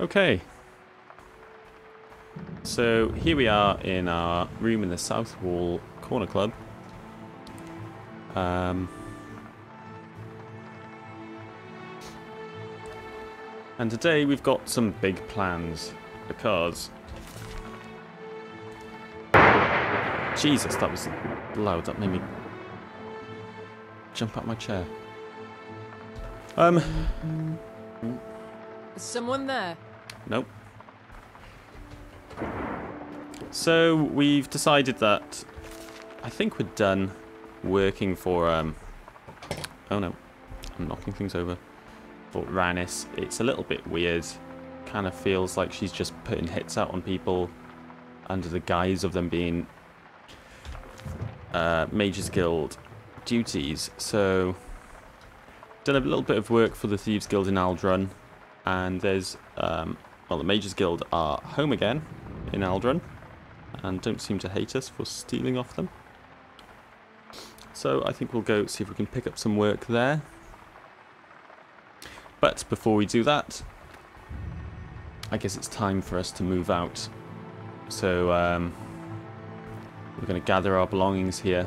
Okay. So here we are in our room in the South Wall Corner Club. Um, and today we've got some big plans because... Jesus, that was loud. That made me jump out my chair. Um, someone there? Nope. So we've decided that I think we're done working for um oh no. I'm knocking things over. For Ranis it's a little bit weird. Kind of feels like she's just putting hits out on people under the guise of them being uh, Mages Guild duties. So done a little bit of work for the Thieves Guild in Ald'ruhn and there's um, well the Mages Guild are home again in Ald'ruhn and don't seem to hate us for stealing off them. So I think we'll go see if we can pick up some work there. But before we do that, I guess it's time for us to move out. So um, we're going to gather our belongings here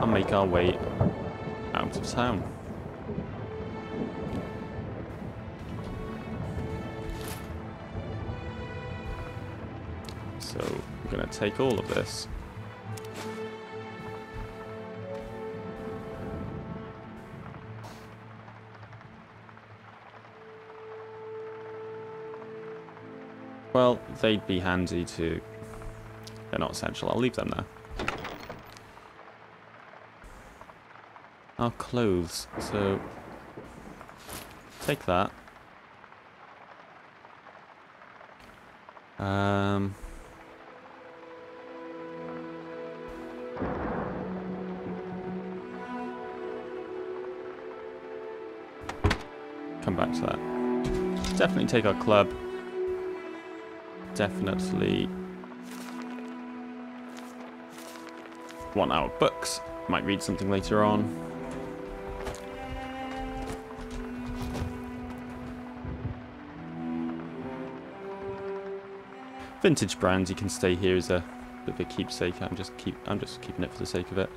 and make our way out of town. Going to take all of this. Well, they'd be handy to... They're not essential. I'll leave them there. Our clothes. So... Take that. Um... Come back to that. Definitely take our club. Definitely want our books. Might read something later on. Vintage brands, you can stay here as a bit of a keepsake. I'm just keep I'm just keeping it for the sake of it.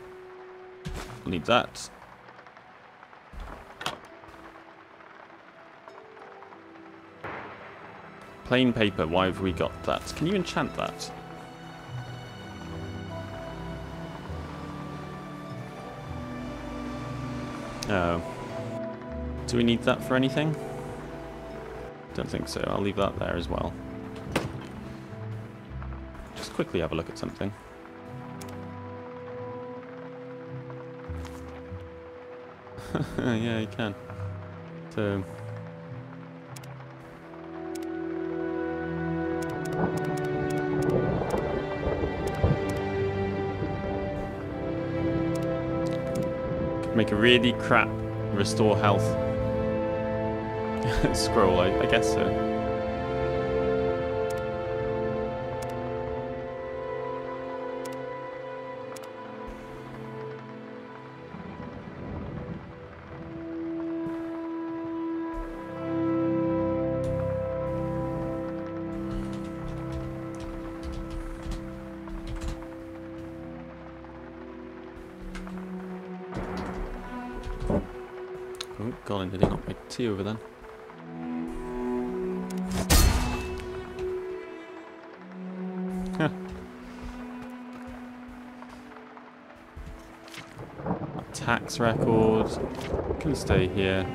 We'll need that. Plain paper, why have we got that? Can you enchant that? Oh. Do we need that for anything? Don't think so. I'll leave that there as well. Just quickly have a look at something. yeah, you can. So... make a really crap restore health scroll, I, I guess so. My tea over then? Tax record can stay here.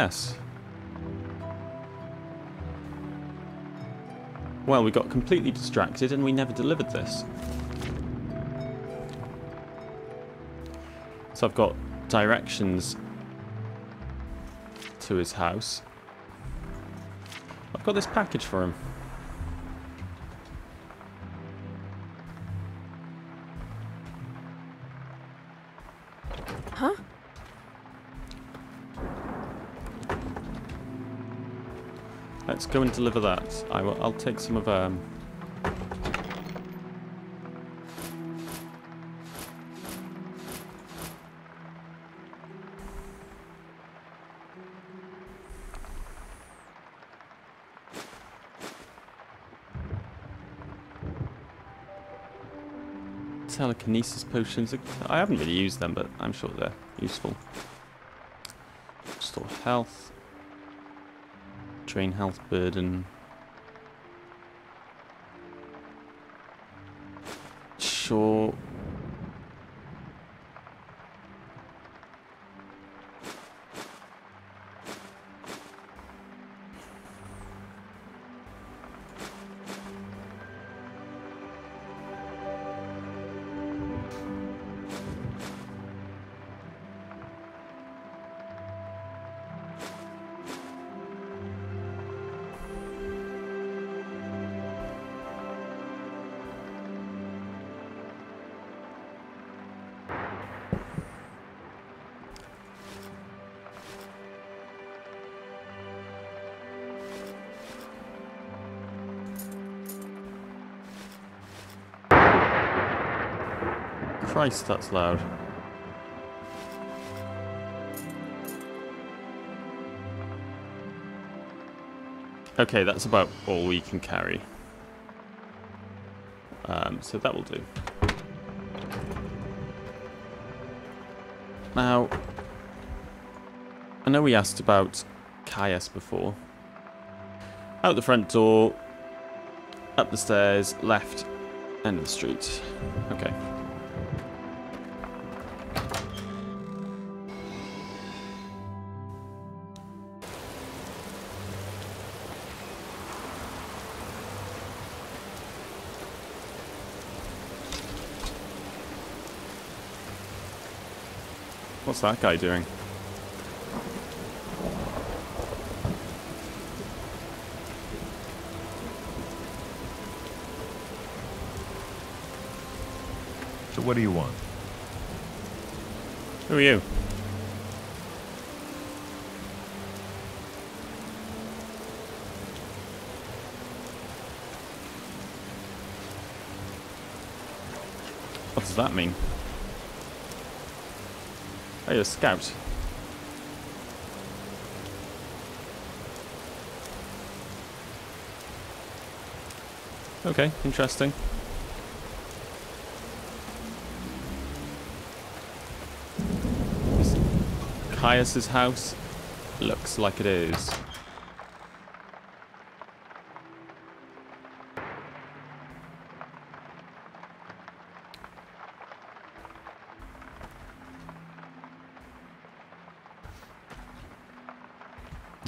Yes. Well, we got completely distracted and we never delivered this. So I've got directions to his house. I've got this package for him. Huh? Let's go and deliver that. I will, I'll take some of um. Telekinesis potions. I haven't really used them, but I'm sure they're useful. Restore health. Drain health burden. Sure. Christ, that's loud. Okay, that's about all we can carry. Um, so that will do. Now, I know we asked about Caius before. Out the front door, up the stairs, left, end of the street. Okay. What's that guy doing? So what do you want? Who are you? What does that mean? You're a scout. Okay, interesting. This Caius's house looks like it is.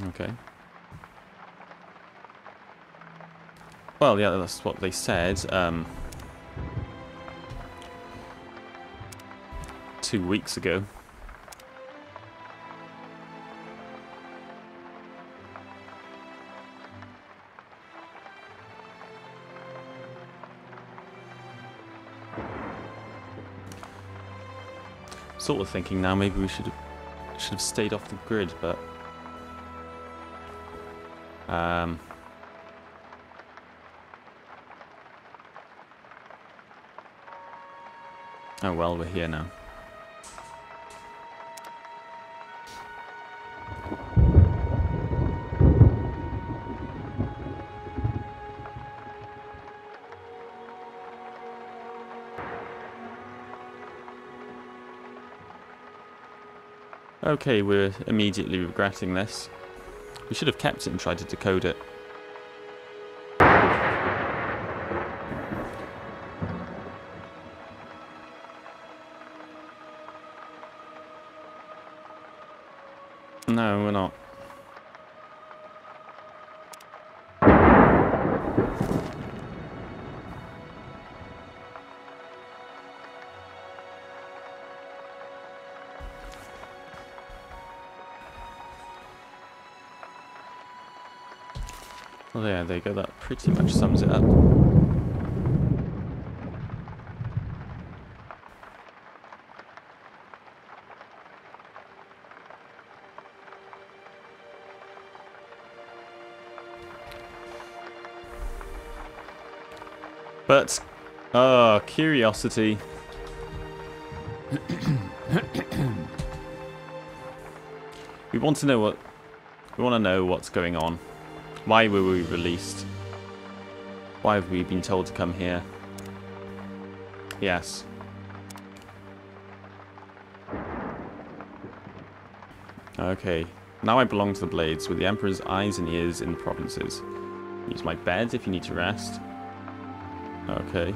Okay. Well, yeah, that's what they said. Um, two weeks ago. Sort of thinking now maybe we should should have stayed off the grid, but um, oh well, we're here now. Okay, we're immediately regretting this. We should have kept it and tried to decode it. Well, there they go, that pretty much sums it up. But, ah, oh, curiosity. we want to know what, we want to know what's going on. Why were we released? Why have we been told to come here? Yes. Okay. Now I belong to the Blades, with the Emperor's eyes and ears in the provinces. Use my bed if you need to rest. Okay.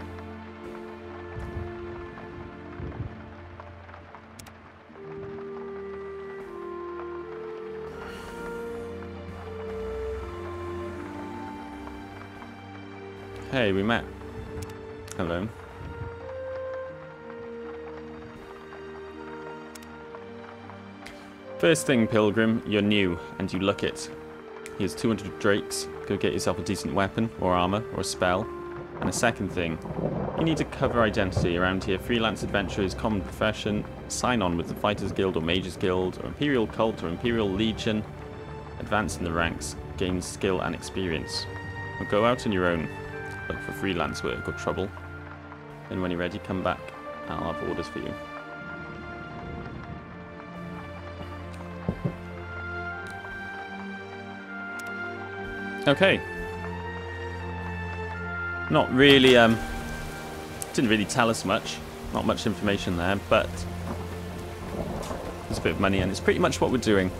Hey, we met. Hello. First thing, Pilgrim, you're new, and you look it. Here's 200 drakes. Go get yourself a decent weapon, or armor, or a spell. And a second thing, you need to cover identity. Around here, freelance adventure is common profession. Sign on with the Fighters Guild or Mages Guild, or Imperial Cult or Imperial Legion. Advance in the ranks, gain skill and experience. Or go out on your own. Look for freelance work or trouble. Then when you're ready, come back. and I'll have orders for you. Okay. Not really, um, didn't really tell us much. Not much information there, but there's a bit of money and it's pretty much what we're doing.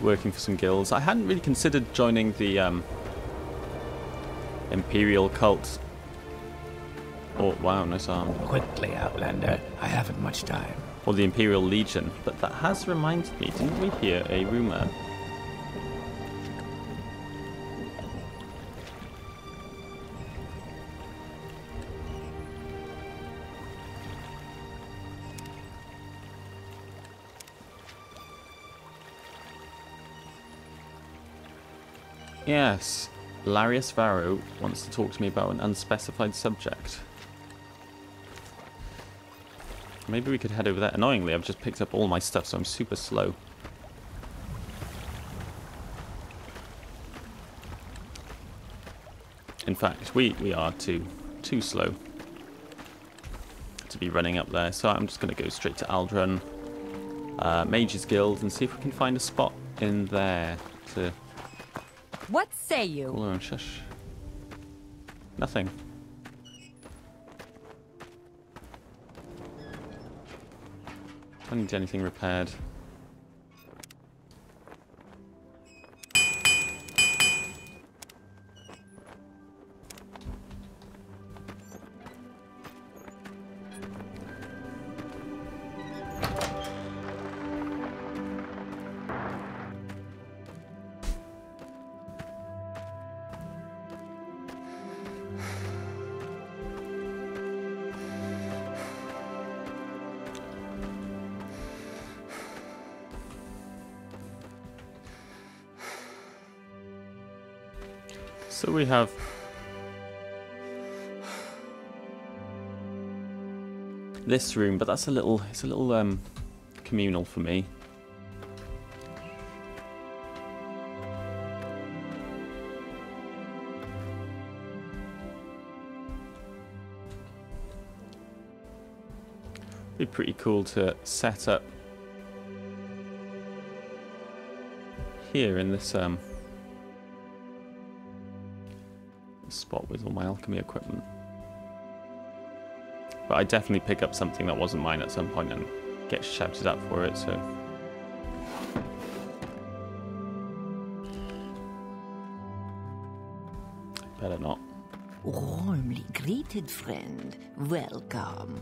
Working for some guilds. I hadn't really considered joining the um, Imperial cult. Oh, wow, nice arm. Quickly, Outlander. I haven't much time. Or the Imperial Legion. But that has reminded me, didn't we hear a rumour Yes, Larius Varro wants to talk to me about an unspecified subject. Maybe we could head over there. Annoyingly, I've just picked up all my stuff, so I'm super slow. In fact, we, we are too, too slow to be running up there. So I'm just going to go straight to Ald'ruhn, uh, Mage's Guild, and see if we can find a spot in there to what say you? On, shush. Nothing. I don't need anything repaired. So we have this room, but that's a little it's a little um communal for me. Be pretty cool to set up here in this um spot with all my alchemy equipment. But I definitely pick up something that wasn't mine at some point and get shouted at for it, so... Better not. Warmly greeted, friend. Welcome.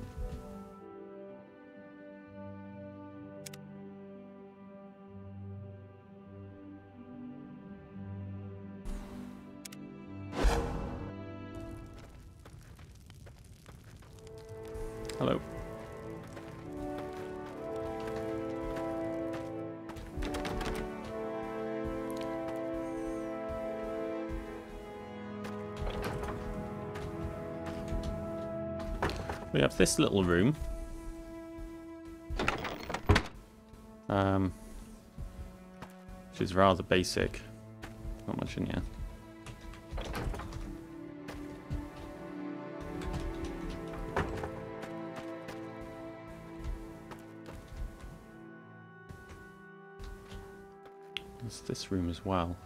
we have this little room. Um, which is rather basic. Not much in here. There's this room as well.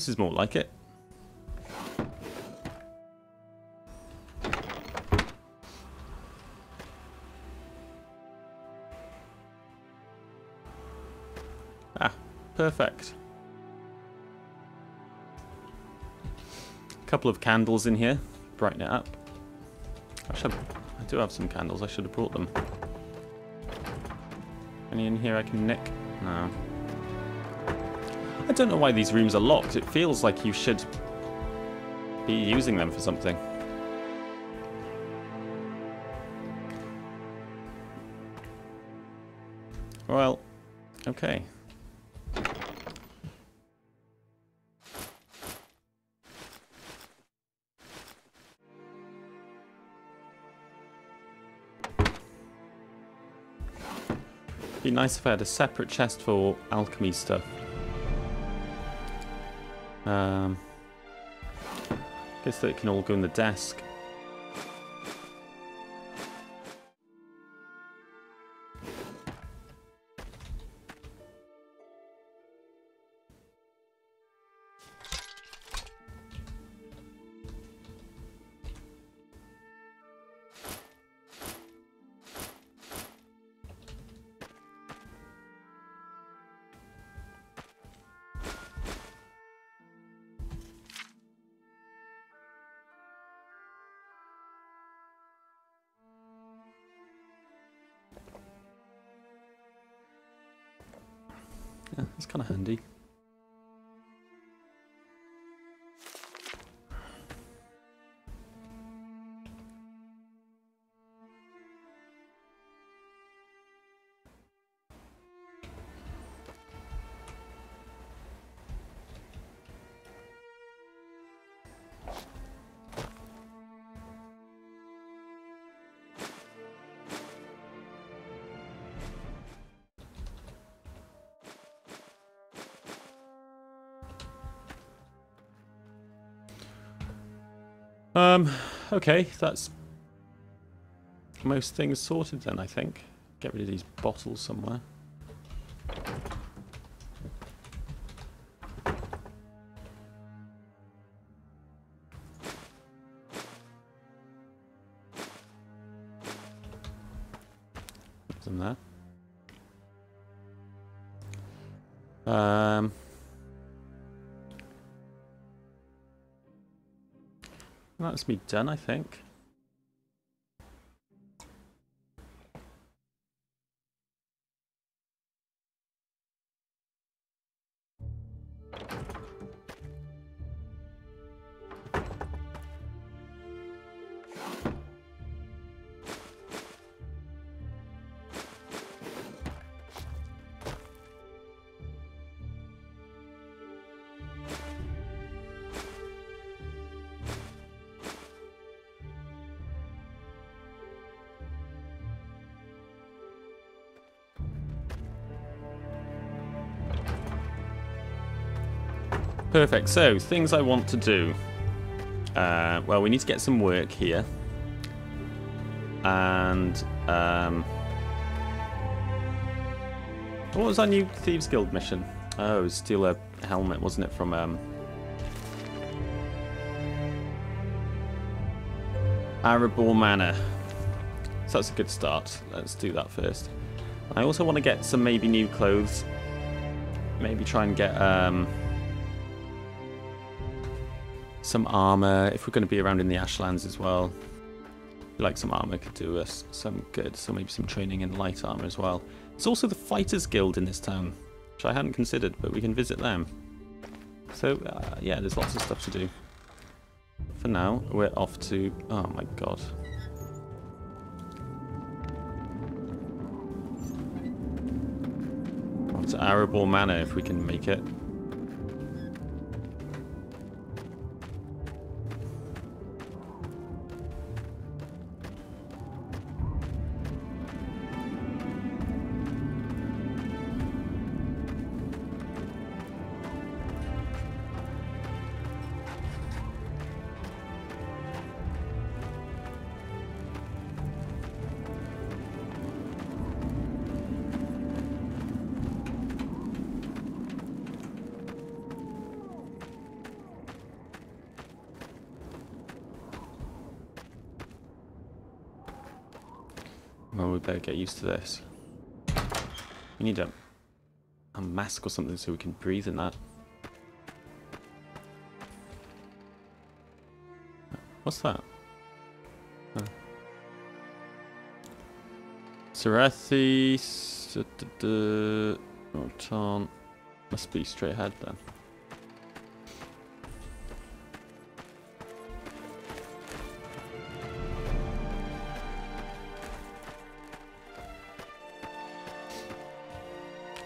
This is more like it. Ah, perfect. A couple of candles in here, brighten it up. Actually, I do have some candles. I should have brought them. Any in here I can nick? No. I don't know why these rooms are locked. It feels like you should be using them for something. Well, okay. Be nice if I had a separate chest for alchemy stuff. Um, guess that it can all go in the desk. Okay, that's most things sorted then, I think. Get rid of these bottles somewhere. Put them there. Um... That's me done, I think. Perfect. So, things I want to do. Uh, well, we need to get some work here. And, um... What was our new Thieves Guild mission? Oh, steal a helmet, wasn't it, from, um... Arobar Manor. So that's a good start. Let's do that first. I also want to get some maybe new clothes. Maybe try and get, um some armor if we're going to be around in the Ashlands as well. Like some armor could do us some good, so maybe some training in light armor as well. There's also the Fighters Guild in this town, which I hadn't considered, but we can visit them. So, uh, yeah, there's lots of stuff to do. For now, we're off to... Oh my god. Off to Arobar Manor if we can make it. To this. We need a, a mask or something so we can breathe in that. What's that? Oh. Sarethi... Rotan... Must be straight ahead then.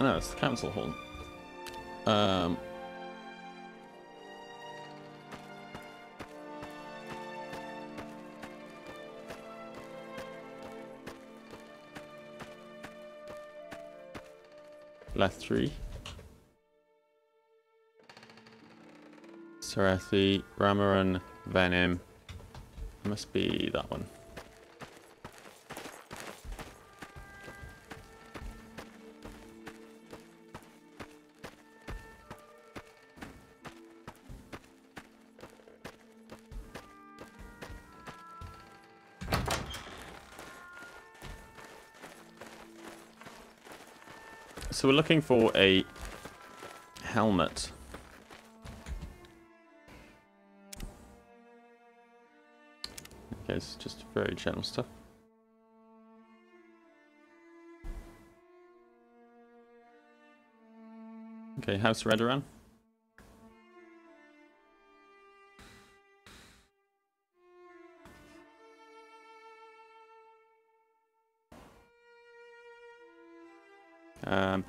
No, it's the council hall. Um, three. Sarethi, Ramoran, Venim. Must be that one. So we're looking for a helmet. Okay, it's just very general stuff. Okay, House Redoran.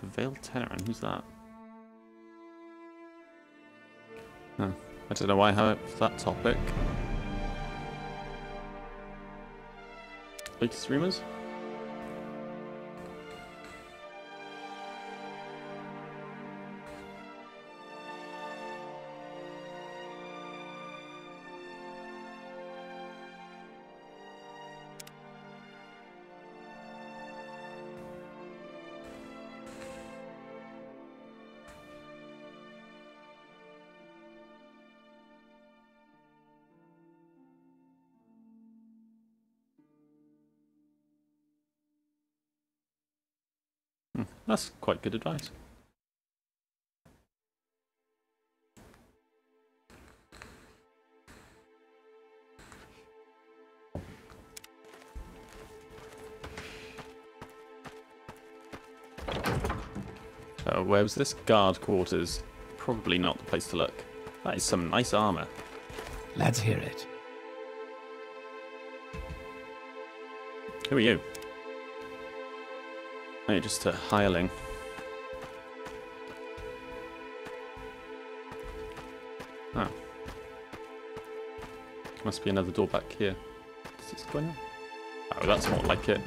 Um, Prevail Teneran, who's that? Huh. I don't know why I have that topic. Big streamers? Hmm, That's quite good advice. So, where was this? Guard quarters. Probably not the place to look. That is some nice armor. Let's hear it. Who are you? You're just a hireling. Oh. Must be another door back here. Is this going on? Oh, that's not like it.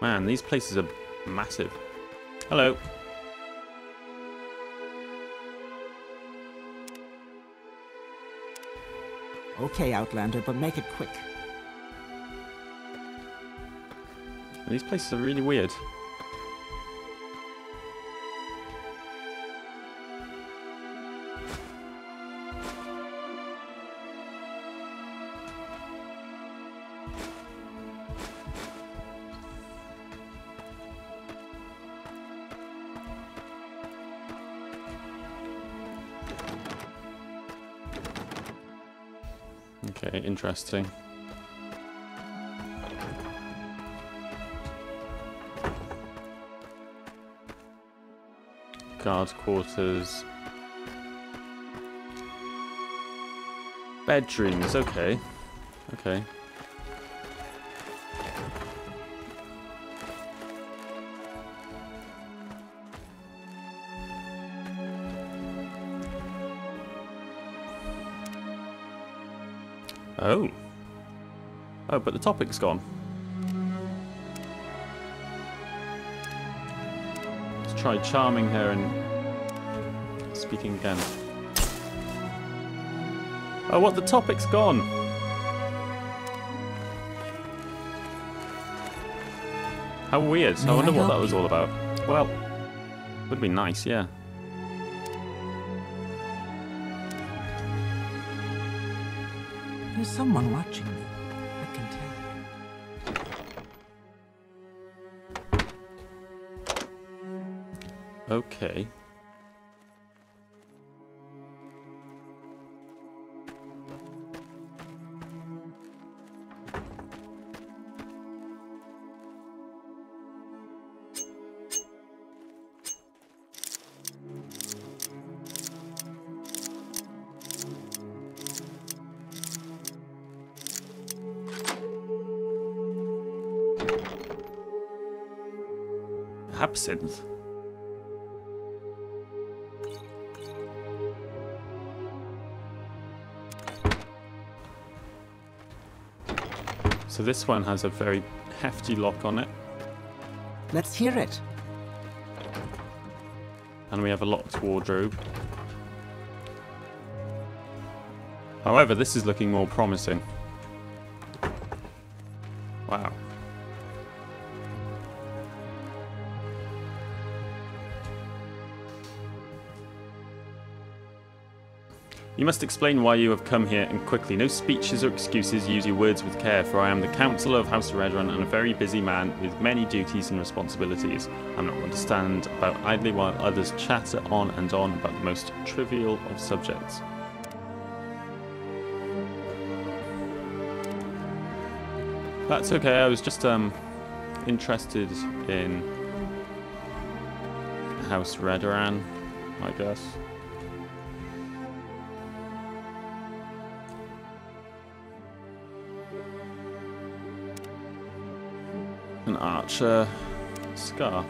Man, these places are massive. Hello. Okay, Outlander, but make it quick. These places are really weird. Okay, interesting. Guard quarters. Bedrooms, okay. Okay. Oh. Oh, but the topic's gone. Let's try charming her and speaking again. Oh, what? The topic's gone. How weird. I wonder I what that help was all about. Well, would be nice, yeah. Someone watching me. I can tell. Okay. Absinthe. So this one has a very hefty lock on it, Let's hear it. and we have a locked wardrobe. However, this is looking more promising. You must explain why you have come here and quickly. No speeches or excuses. Use your words with care, for I am the councillor of House Redoran and a very busy man with many duties and responsibilities. I'm not one to stand about idly while others chatter on and on about the most trivial of subjects. That's okay. I was just um interested in House Redoran, I guess. An archer uh, scar.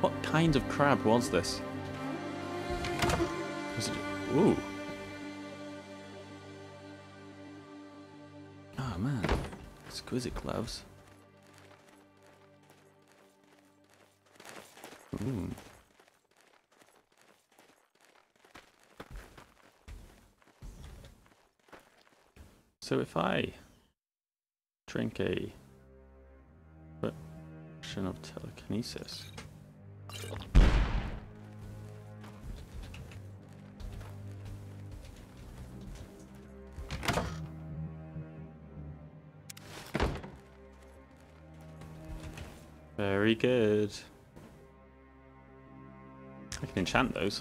What kind of crab was this? Was it? Ooh. Oh man, exquisite gloves. Ooh. So if I drink a potion of telekinesis, very good. I can enchant those.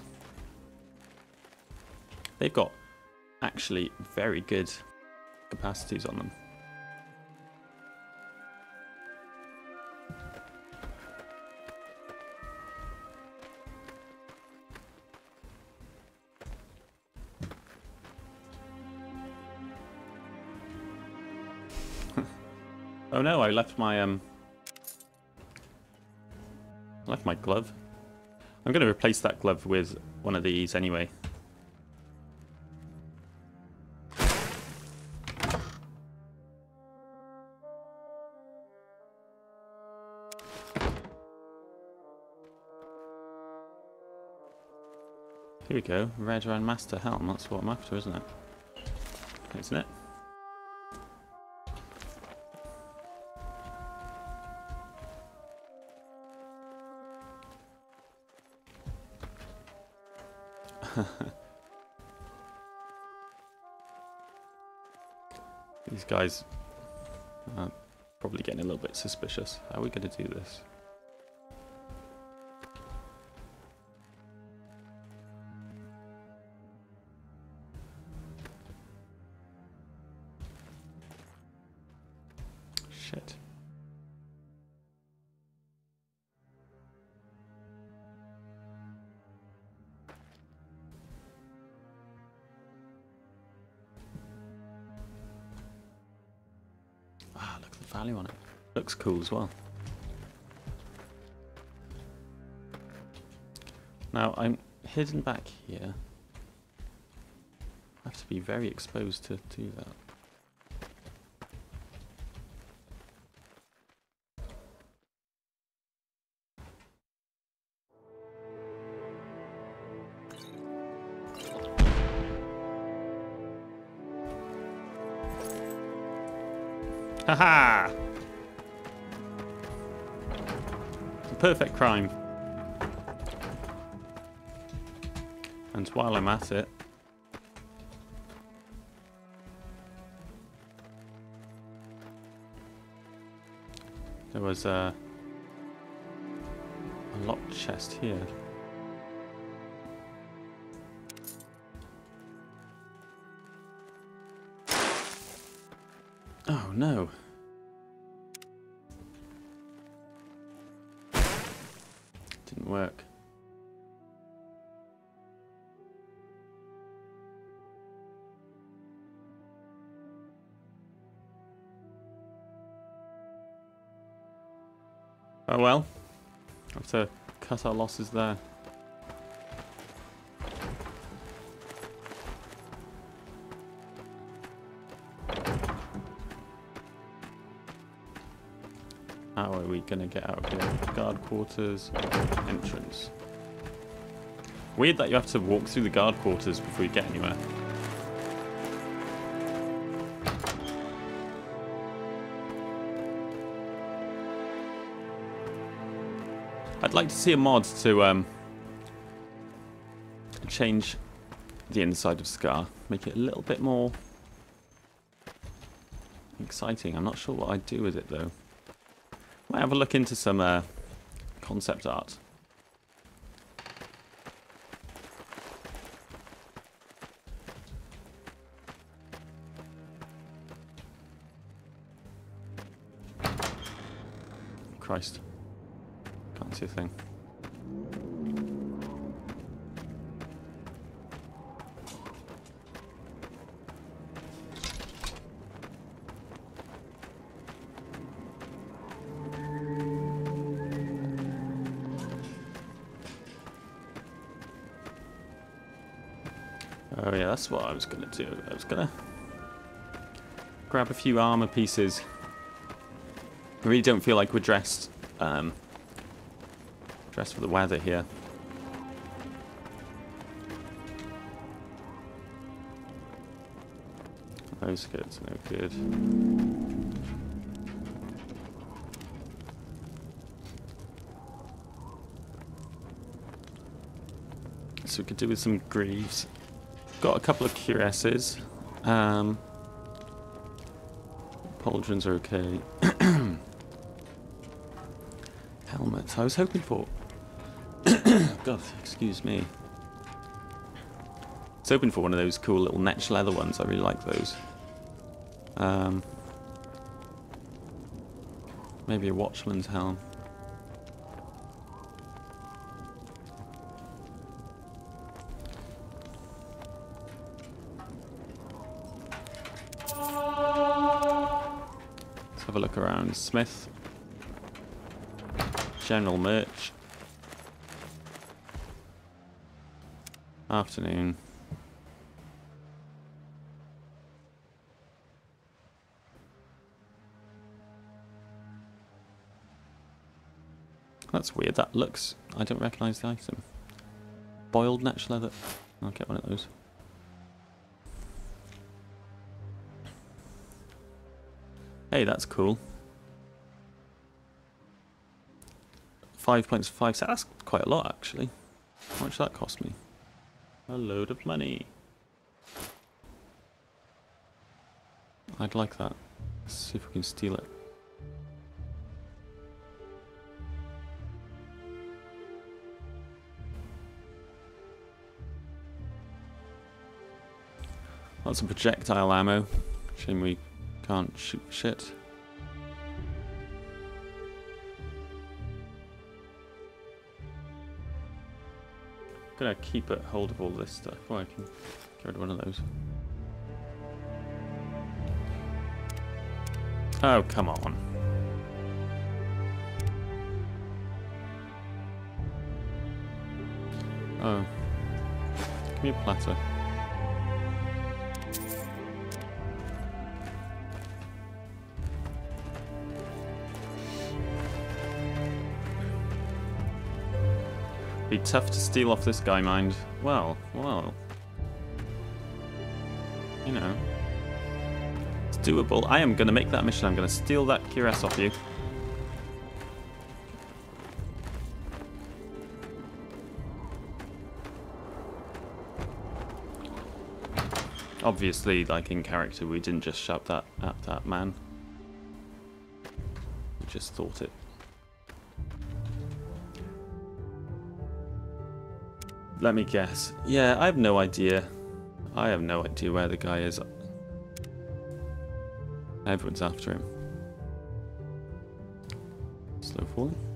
They've got actually very good capacities on them. oh no, I left my um I left my glove. I'm going to replace that glove with one of these anyway. We go, Red Master Helm, that's what I'm after, isn't it? Isn't it? These guys are probably getting a little bit suspicious. How are we going to do this? Cool as well. Now, I'm hidden back here. I have to be very exposed to do that. Crime. And while I'm at it, there was a, a locked chest here. Oh no. Work. Oh well. Have to cut our losses there. Gonna get out of here? Guard quarters, entrance. Weird that you have to walk through the guard quarters before you get anywhere. I'd like to see a mod to um, change the inside of Skar, make it a little bit more exciting. I'm not sure what I'd do with it though. Have a look into some uh, concept art. Christ. Can't see a thing. Oh yeah, that's what I was gonna do. I was gonna grab a few armor pieces. I really don't feel like we're dressed um, dressed for the weather here. Those skirts no good. So we could do with some greaves. Got a couple of cuirasses. Um, pauldrons are okay. Helmets. I was hoping for. God, excuse me. I was hoping for one of those cool little netch leather ones. I really like those. Um, maybe a watchman's helm. Have a look around. Smith. General merch. Afternoon. That's weird. That looks... I don't recognise the item. Boiled netch leather. I'll get one of those. Hey, that's cool. Five points five. So that's quite a lot, actually. How much that cost me? A load of money. I'd like that. Let's see if we can steal it. Lots of projectile ammo. Shame we can't shoot shit. gonna keep a hold of all this stuff. Oh, I can get rid of one of those. Oh, come on. Oh. Give me a platter. Be tough to steal off this guy, mind. Well, well. You know. It's doable. I am going to make that mission. I'm going to steal that cuirass off you. Obviously, like in character, we didn't just shout that at that man. We just thought it Let me guess. Yeah, I have no idea. I have no idea where the guy is. Everyone's after him. Slow falling.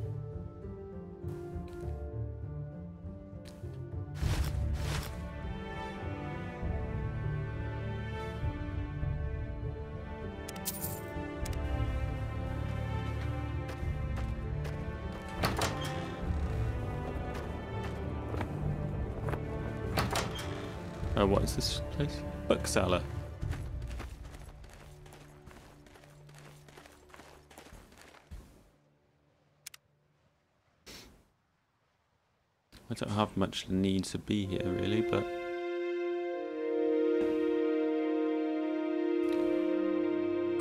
Much need to be here really, but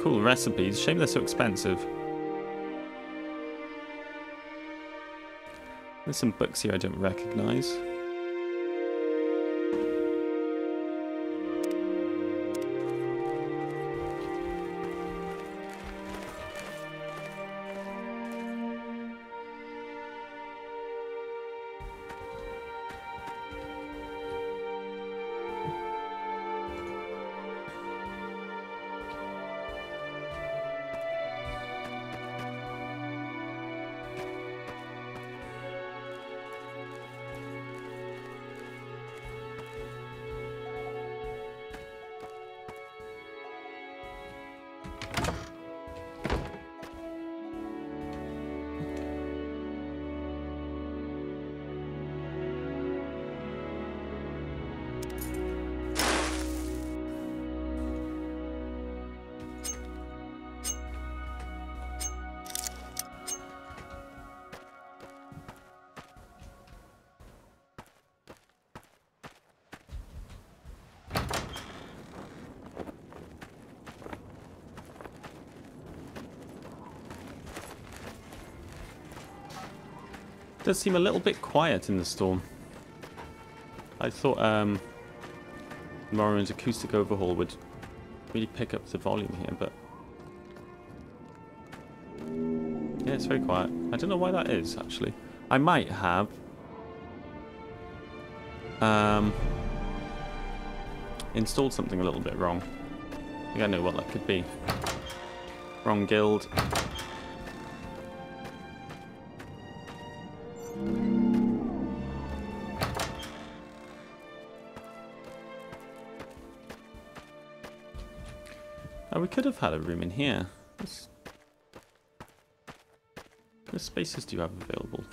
cool recipes. Shame they're so expensive. There's some books here I don't recognise. Does seem a little bit quiet in the storm. I thought um, Morrowind's acoustic overhaul would really pick up the volume here, but yeah, it's very quiet. I don't know why that is actually. I might have um, installed something a little bit wrong. I think I know what that could be. Wrong guild. Have had a room in here. What spaces do you have available?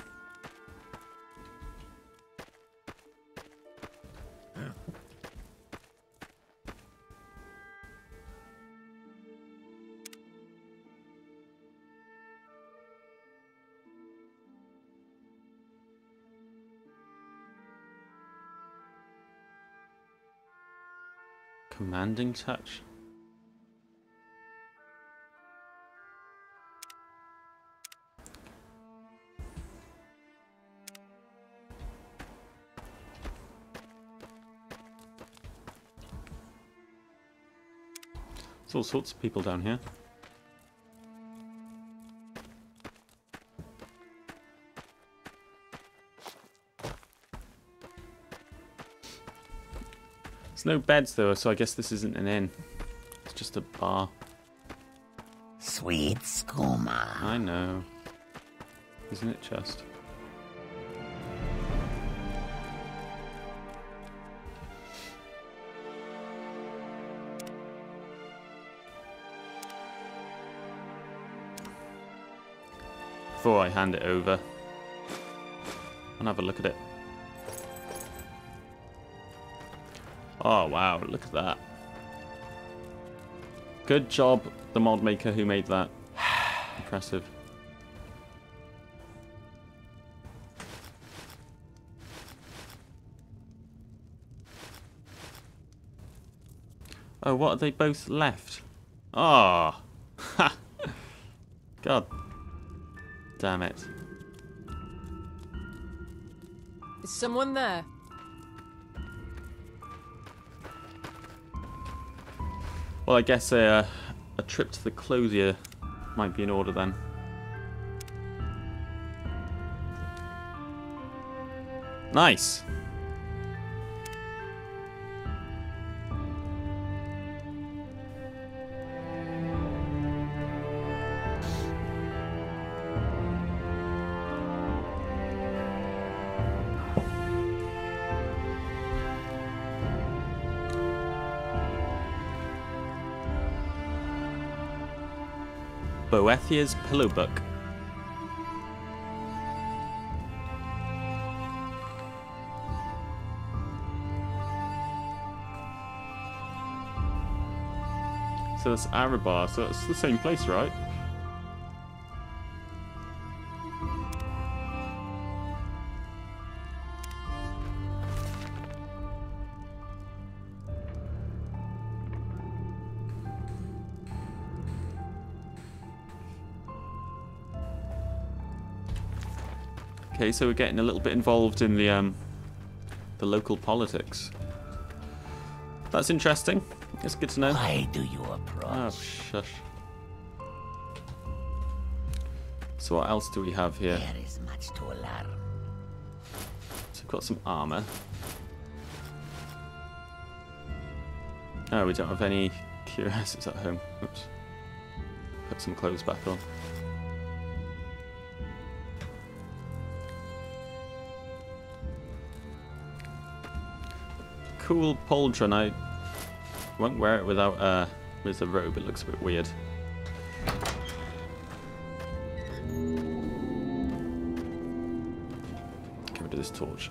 Commanding touch. There's all sorts of people down here. There's no beds though, so I guess this isn't an inn. It's just a bar. Sweet skooma. I know. Isn't it just? Hand it over, and have a look at it. Oh wow, look at that. Good job, the mod maker who made that. Impressive. Oh, what are they both left? Ah, oh. God damn it. Is someone there? Well, I guess a, uh, a trip to the clothier might be in order then. Nice. Boethiah's Pillow Book. So that's Arobar, so it's the same place, right? Okay, so we're getting a little bit involved in the um, the local politics. That's interesting. It's good to know. Why do you approach? Oh, shush. So what else do we have here? There is much to learn. So we've got some armor. Oh, we don't have any cuirasses at home. Oops. Put some clothes back on. Cool pauldron. I won't wear it without uh, with a robe. It looks a bit weird. Get rid of this torch.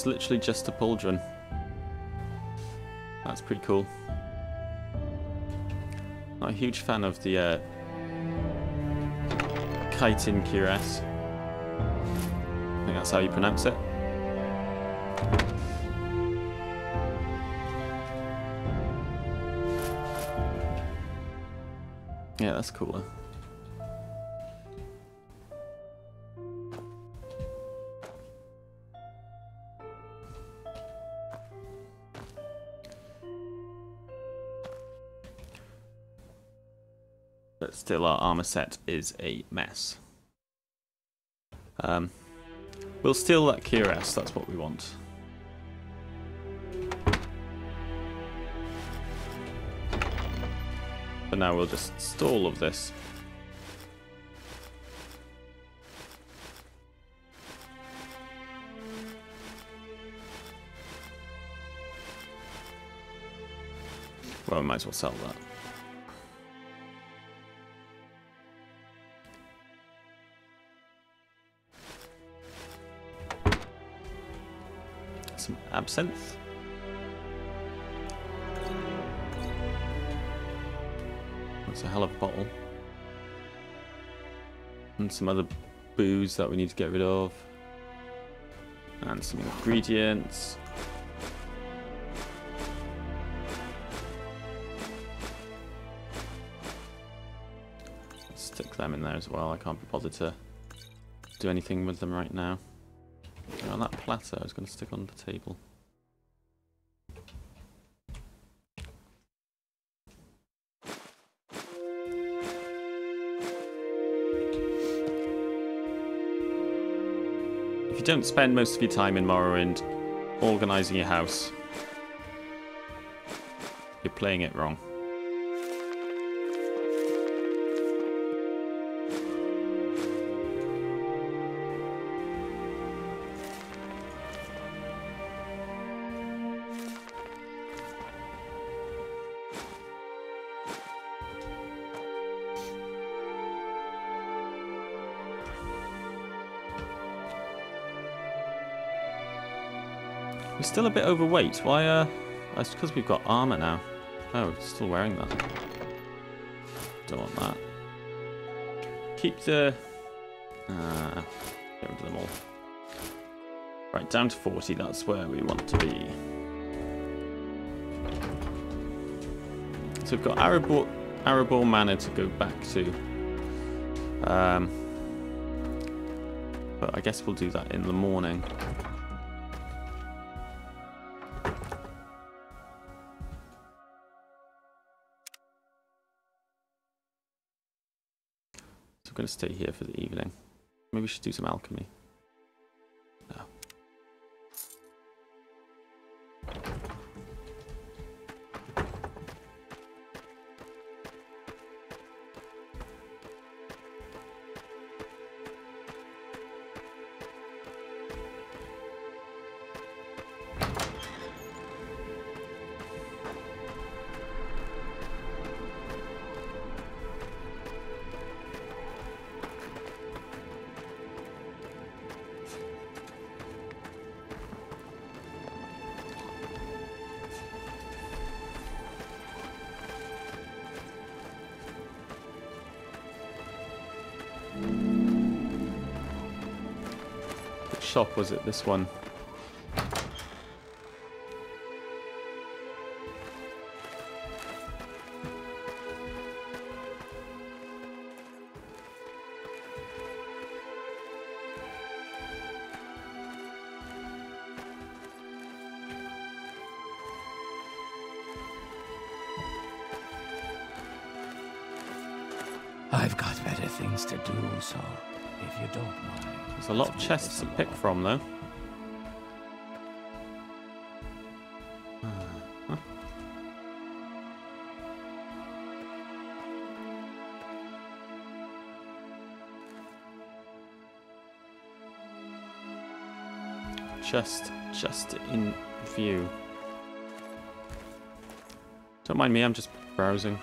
It's literally just a pauldron. That's pretty cool. Not a huge fan of the uh, chitin cuirass. I think that's how you pronounce it. Yeah, that's cooler. Still, our armor set is a mess. Um, we'll steal that cuirass, that's what we want. But now we'll just store all of this. Well, we might as well sell that. Absinthe. That's a hell of a bottle. And some other booze that we need to get rid of. And some ingredients. Stick them in there as well. I can't be bothered to do anything with them right now. That platter, I was going to stick on the table. Don't spend most of your time in Morrowind organising your house, you're playing it wrong. Still a bit overweight. Why, uh... That's because we've got armor now. Oh, still wearing that. Don't want that. Keep the... Uh, get rid of them all. Right, down to 40, that's where we want to be. So we've got Arobar, Arobar Manor to go back to. Um, but I guess we'll do that in the morning. Going to stay here for the evening. Maybe we should do some alchemy. Shop was it? This one. I've got better things to do, so if you don't mind. There's a lot of chests to pick from, though. Huh. Just, just in view. Don't mind me, I'm just browsing.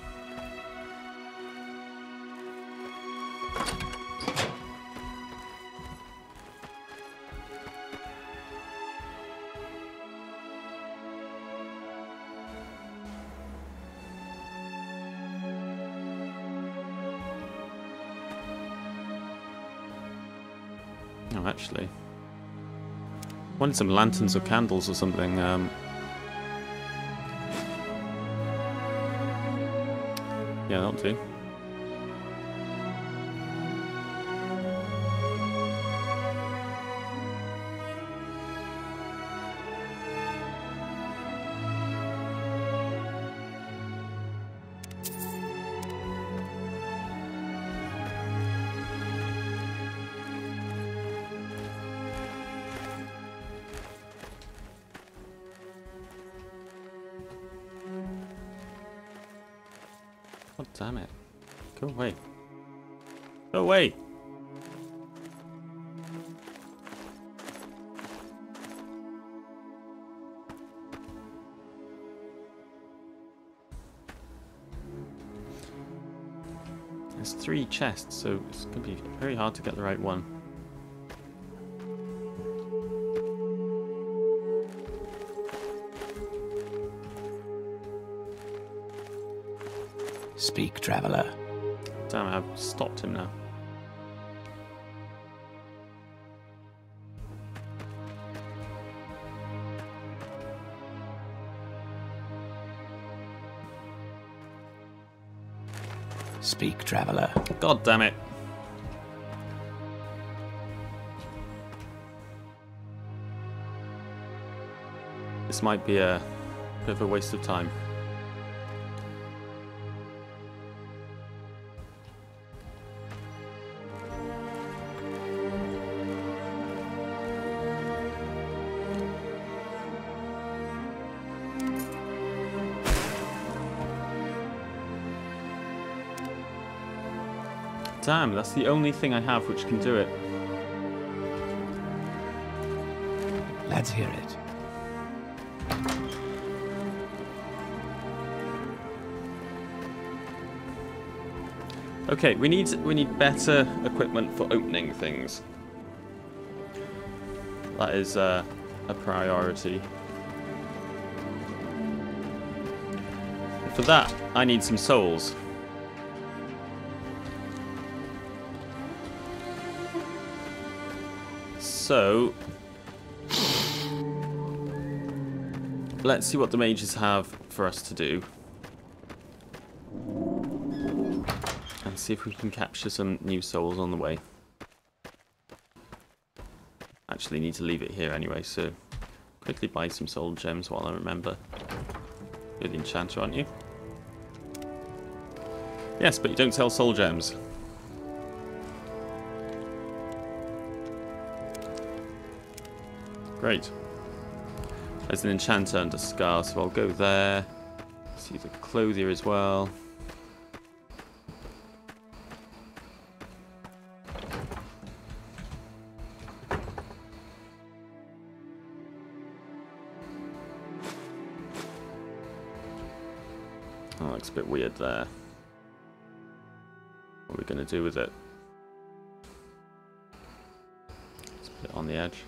Wanted some lanterns or candles or something. Um, yeah, that'll do. Go away. Go away! There's three chests, so it's going to be very hard to get the right one. Speak, traveler. Damn it, I've stopped him now. Speak, traveler. God damn it. This might be a bit of a waste of time. Damn, that's the only thing I have which can do it. Let's hear it. Okay, we need we need better equipment for opening things. That is uh, a priority. For that, I need some souls. So, let's see what the mages have for us to do. And see if we can capture some new souls on the way. Actually need to leave it here anyway, so quickly buy some soul gems while I remember. You're the enchanter, aren't you? Yes, but you don't sell soul gems. Great. There's an enchanter under Skar, so I'll go there. See the clothier as well. Oh, that looks a bit weird there. What are we going to do with it? Let's put it on the edge.